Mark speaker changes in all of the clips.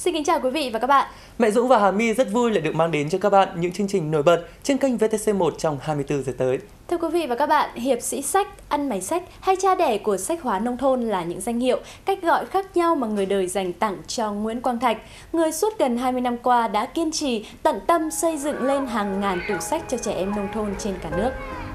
Speaker 1: Xin kính chào quý vị và các bạn.
Speaker 2: Mẹ Dũng và Hà My rất vui lại được mang đến cho các bạn những chương trình nổi bật trên kênh VTC1 trong 24 giờ tới.
Speaker 1: Thưa quý vị và các bạn, hiệp sĩ sách, ăn mày sách hay cha đẻ của sách hóa nông thôn là những danh hiệu, cách gọi khác nhau mà người đời dành tặng cho Nguyễn Quang Thạch, người suốt gần 20 năm qua đã kiên trì, tận tâm xây dựng lên hàng ngàn tủ sách cho trẻ em nông thôn trên cả nước.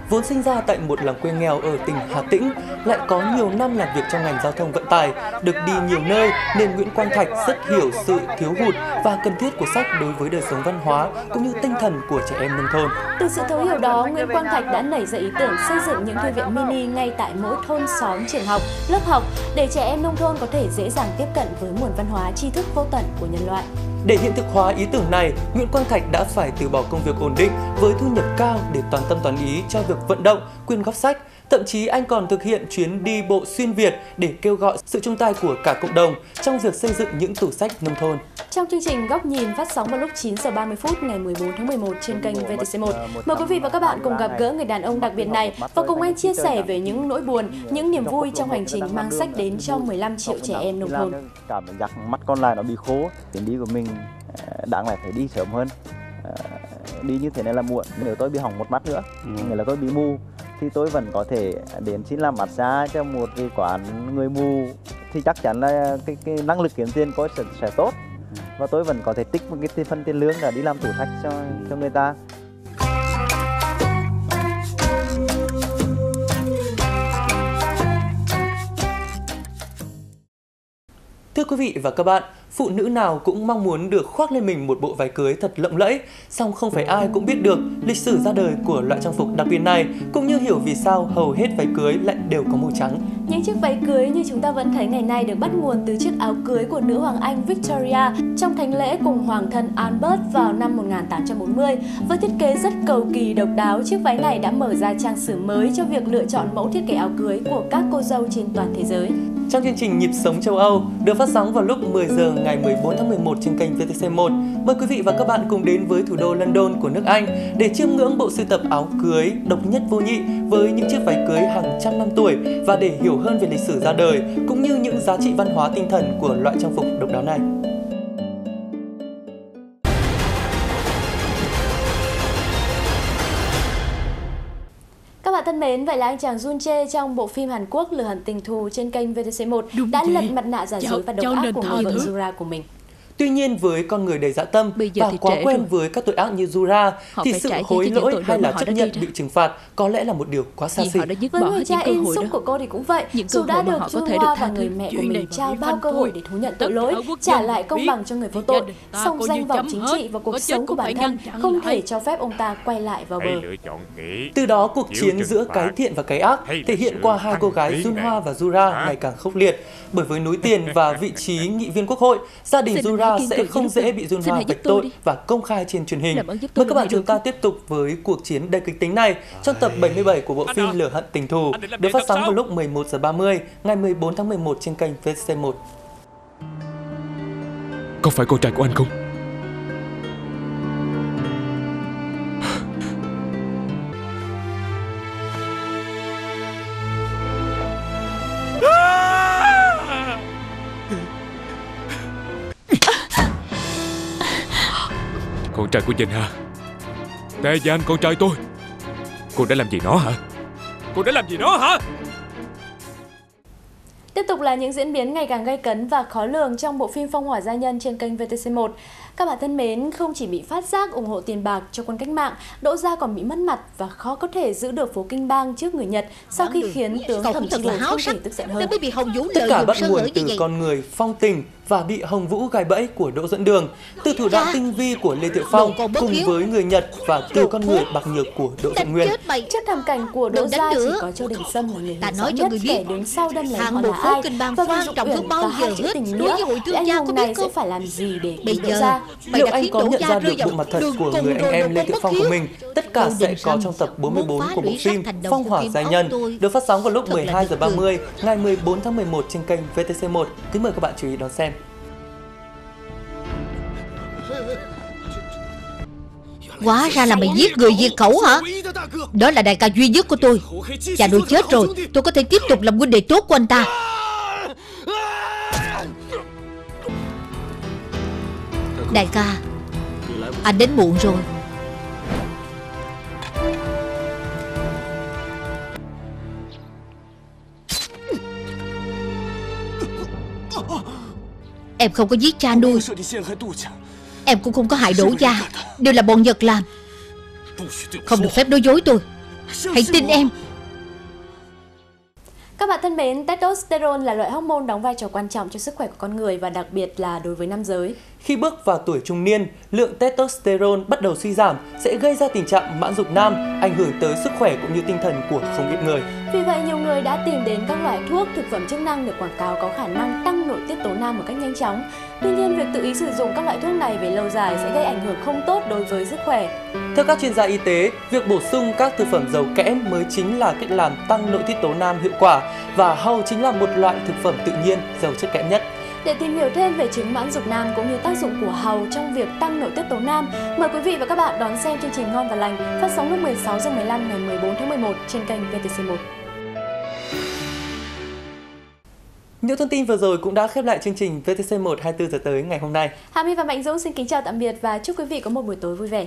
Speaker 2: Vốn sinh ra tại một làng quê nghèo ở tỉnh Hà Tĩnh, lại có nhiều năm làm việc trong ngành giao thông vận tải, được đi nhiều nơi nên Nguyễn Quang Thạch rất hiểu sự thiếu hụt và cần thiết của sách đối với đời sống văn hóa cũng như tinh thần của trẻ em nông thôn.
Speaker 1: Từ sự thấu hiểu đó, Nguyễn Quang Thạch đã nảy ra ý tưởng xây dựng những thư viện mini ngay tại mỗi thôn xóm trường học, lớp học để trẻ em nông thôn có thể dễ dàng tiếp cận với nguồn văn hóa tri thức vô tận của nhân loại.
Speaker 2: Để hiện thực hóa ý tưởng này, Nguyễn Quang Thạch đã phải từ bỏ công việc ổn định với thu nhập cao để toàn tâm toàn ý cho việc vận động, quyên góp sách. Thậm chí anh còn thực hiện chuyến đi bộ xuyên Việt để kêu gọi sự chung tay của cả cộng đồng trong việc xây dựng những tủ sách nông thôn.
Speaker 1: Trong chương trình Góc nhìn phát sóng vào lúc 9 giờ 30 phút ngày 14 tháng 11 trên kênh VTC1, mời quý vị và các bạn cùng gặp gỡ người đàn ông đặc biệt này và cùng anh chia sẻ về những nỗi buồn, những niềm vui trong hành trình mang sách đến cho 15 triệu trẻ em nông thôn.
Speaker 3: Cảm giác mắt con lại nó bị khô, chuyến đi của mình đáng lẽ phải đi sớm hơn. Đi như thế này là muộn, nếu tôi bị hỏng một mắt nữa, ừ. nghĩa là tôi bị mù thì tôi vẫn có thể đến xin làm massage cho một cái quán người mù thì chắc chắn là cái, cái năng lực kiếm tiền của sẽ, sẽ tốt và tôi vẫn có thể tích một cái phần tiền lương để đi làm tủ sách cho cho người ta.
Speaker 2: Thưa quý vị và các bạn, phụ nữ nào cũng mong muốn được khoác lên mình một bộ váy cưới thật lộng lẫy, song không phải ai cũng biết được lịch sử ra đời của loại trang phục đặc biệt này, cũng như hiểu vì sao hầu hết váy cưới lại đều có màu trắng.
Speaker 1: Những chiếc váy cưới như chúng ta vẫn thấy ngày nay được bắt nguồn từ chiếc áo cưới của nữ hoàng Anh Victoria trong thánh lễ cùng hoàng thân Albert vào năm 1840. Với thiết kế rất cầu kỳ độc đáo, chiếc váy này đã mở ra trang sử mới cho việc lựa chọn mẫu thiết kế áo cưới của các cô dâu trên toàn thế giới.
Speaker 2: Trong chương trình Nhịp sống châu Âu được phát sóng vào lúc 10 giờ ngày 14 tháng 11 trên kênh VTC1, mời quý vị và các bạn cùng đến với thủ đô London của nước Anh để chiêm ngưỡng bộ sưu tập áo cưới độc nhất vô nhị với những chiếc váy cưới hàng trăm năm tuổi và để hiểu hơn về lịch sử ra đời cũng như những giá trị văn hóa tinh thần của loại trang phục độc đáo này.
Speaker 1: Thân mến, vậy là anh chàng Jun Jae trong bộ phim Hàn Quốc Lừa hận tình thù trên kênh VTC1
Speaker 4: Đúng
Speaker 1: đã
Speaker 4: thế.
Speaker 1: lật mặt nạ giả dối và độc ác của người vợ. Jura của mình.
Speaker 2: Tuy nhiên với con người đầy dã tâm
Speaker 4: Bây giờ
Speaker 2: và
Speaker 4: thì
Speaker 2: quá quen
Speaker 4: rồi.
Speaker 2: với các tội ác như Jura
Speaker 4: Họ
Speaker 2: thì sự hối lỗi hay là chấp nhận bị trừng phạt có lẽ là một điều quá xa xỉ.
Speaker 4: họ đã dứt
Speaker 1: Với người cha
Speaker 4: những cơ
Speaker 1: in
Speaker 4: hội
Speaker 1: xúc của cô thì cũng vậy.
Speaker 4: Những
Speaker 1: Dù đã được
Speaker 4: họ có
Speaker 1: Chu
Speaker 4: thể được
Speaker 1: Hoa và người mẹ của mình trao bao cơ hội để thú nhận tội lỗi, trả lại công bằng cho người vô tội. Song danh
Speaker 4: như
Speaker 1: vọng
Speaker 4: chấm
Speaker 1: chính
Speaker 4: hết.
Speaker 1: trị và cuộc sống của bản thân không thể cho phép ông ta quay lại vào bờ.
Speaker 2: Từ đó cuộc chiến giữa cái thiện và cái ác thể hiện qua hai cô gái Jun. Hoa và Jura
Speaker 5: Hả?
Speaker 2: ngày càng khốc liệt. Bởi với núi tiền và vị trí nghị viên quốc hội, gia đình
Speaker 4: Xin kiên
Speaker 2: sẽ không dễ bị Jun
Speaker 4: Xin
Speaker 2: Hoa
Speaker 4: tôi
Speaker 2: tội và công khai trên truyền hình. Mời các bạn chúng ta tiếp tục với cuộc chiến đầy kịch tính này. Trong tập 77 của bộ phim Lửa hận tình thù được phát sóng vào lúc 11 giờ 30 ngày 14 tháng 11 trên kênh VTC1.
Speaker 6: Có phải con trai của anh không Con trai của Danh Hà Tề Giang con trai tôi. Cô đã làm gì nó hả? Cô đã làm gì nó hả?
Speaker 1: Tiếp tục là những diễn biến ngày càng gay cấn và khó lường trong bộ phim Phong hỏa gia nhân trên kênh VTC1. Các bạn thân mến, không chỉ bị phát giác ủng hộ tiền bạc cho quân cách mạng, Đỗ Gia còn bị mất mặt và khó có thể giữ được phố Kinh Bang trước người Nhật sau khi khiến tướng Thẩm
Speaker 7: háo
Speaker 1: không
Speaker 7: sắc.
Speaker 1: thể tức giận hơn.
Speaker 7: mới bị Hồng Vũ
Speaker 2: Tất cả bắt
Speaker 7: sơ
Speaker 2: nguồn
Speaker 7: hở như
Speaker 2: từ con người phong tình và bị Hồng Vũ gài bẫy của Đỗ Dẫn Đường, từ thủ đoạn
Speaker 7: Dạ.
Speaker 2: tinh vi của Lê Thiệu Phong cùng với người Nhật và từ con người bạc nhược của Đỗ Dẫn Nguyên.
Speaker 1: Trước thảm cảnh của Đỗ Gia chỉ
Speaker 7: nữa.
Speaker 1: có Châu Đình Sâm là người
Speaker 7: Ta nói cho
Speaker 1: nhất
Speaker 7: người biết,
Speaker 1: đứng sau đâm lấy
Speaker 7: hạng
Speaker 1: họ
Speaker 7: một
Speaker 1: là ai
Speaker 7: Kinh Bang
Speaker 1: và
Speaker 7: quan
Speaker 1: Văn Dục
Speaker 7: trọng
Speaker 1: Uyển có hai
Speaker 7: giờ
Speaker 1: chữ
Speaker 7: hết
Speaker 1: tình
Speaker 7: đối
Speaker 1: nghĩa
Speaker 7: với hội
Speaker 1: thì
Speaker 7: thương
Speaker 1: anh
Speaker 7: gia
Speaker 1: hùng
Speaker 7: có
Speaker 1: này
Speaker 7: biết
Speaker 1: sẽ
Speaker 7: không?
Speaker 1: phải làm gì để
Speaker 7: Bây
Speaker 1: cứu Đỗ
Speaker 7: giờ
Speaker 1: Gia.
Speaker 2: Liệu anh có nhận
Speaker 7: Gia
Speaker 2: ra được bộ mặt thật của người anh em Lê Thiệu Phong của mình? Tất cả sẽ có trong tập
Speaker 7: muốn
Speaker 2: 44
Speaker 7: phá
Speaker 2: của bộ phim Phong hỏa gia nhân được phát sóng vào lúc
Speaker 7: Thật là
Speaker 2: 12 giờ
Speaker 7: nực cười.
Speaker 2: 30 ngày 14 tháng 11 trên kênh VTC1. Kính mời các bạn chú ý đón xem.
Speaker 7: Quá ra là mày giết người diệt khẩu hả? Đó là đại ca duy nhất của tôi. Cha nuôi chết rồi, Tôi có thể tiếp tục làm huynh đệ tốt của anh ta. Đại ca, Anh đến muộn rồi. Em không có giết cha nuôi. Em cũng không có hại đổ gia. Đều là bọn Nhật làm. Không được phép nói dối tôi. Hãy tin em.
Speaker 1: Các bạn thân mến, testosterone là loại hormone đóng vai trò quan trọng cho sức khỏe của con người và đặc biệt là đối với nam giới.
Speaker 2: Khi bước vào tuổi trung niên, lượng testosterone bắt đầu suy giảm sẽ gây ra tình trạng mãn dục nam, ảnh hưởng tới sức khỏe cũng như tinh thần của không ít người.
Speaker 1: Vì vậy, nhiều người đã tìm đến các loại thuốc, thực phẩm chức năng được quảng cáo có khả năng tăng nội tiết tố nam một cách nhanh chóng. Tuy nhiên, việc tự ý sử dụng các loại thuốc này về lâu dài sẽ gây ảnh hưởng không tốt đối với sức khỏe.
Speaker 2: Theo các chuyên gia y tế, việc bổ sung các thực phẩm giàu kẽm mới chính là cách làm tăng nội tiết tố nam hiệu quả và hầu chính là một loại thực phẩm tự nhiên giàu chất kẽm nhất.
Speaker 1: Để tìm hiểu thêm về chứng mãn dục nam cũng như tác dụng của hầu trong việc tăng nội tiết tố nam, mời quý vị và các bạn đón xem chương trình Ngon và Lành phát sóng lúc 16 giờ 15 ngày 14 tháng 11 trên kênh VTC1.
Speaker 2: Những thông tin vừa rồi cũng đã khép lại chương trình VTC1 24 giờ tới ngày hôm nay.
Speaker 1: Hà My và Mạnh Dũng xin kính chào tạm biệt và chúc quý vị có một buổi tối vui vẻ.